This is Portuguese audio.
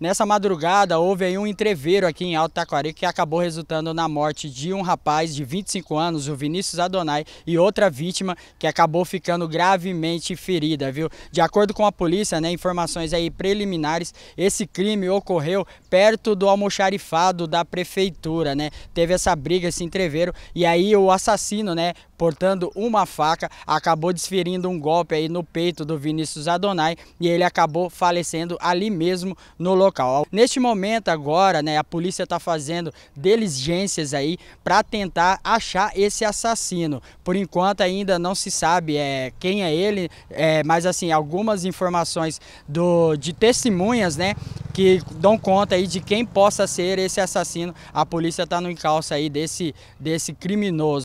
Nessa madrugada houve aí um entreveiro aqui em Alto Taquari que acabou resultando na morte de um rapaz de 25 anos, o Vinícius Adonai, e outra vítima que acabou ficando gravemente ferida, viu? De acordo com a polícia, né, informações aí preliminares, esse crime ocorreu perto do almoxarifado da prefeitura, né? Teve essa briga, esse entreveiro, e aí o assassino, né, portando uma faca, acabou desferindo um golpe aí no peito do Vinícius Adonai e ele acabou falecendo ali mesmo no local. Neste momento agora, né, a polícia está fazendo diligências aí para tentar achar esse assassino. Por enquanto ainda não se sabe é, quem é ele, é, mas assim, algumas informações do, de testemunhas, né, que dão conta aí de quem possa ser esse assassino. A polícia está no encalço aí desse, desse criminoso.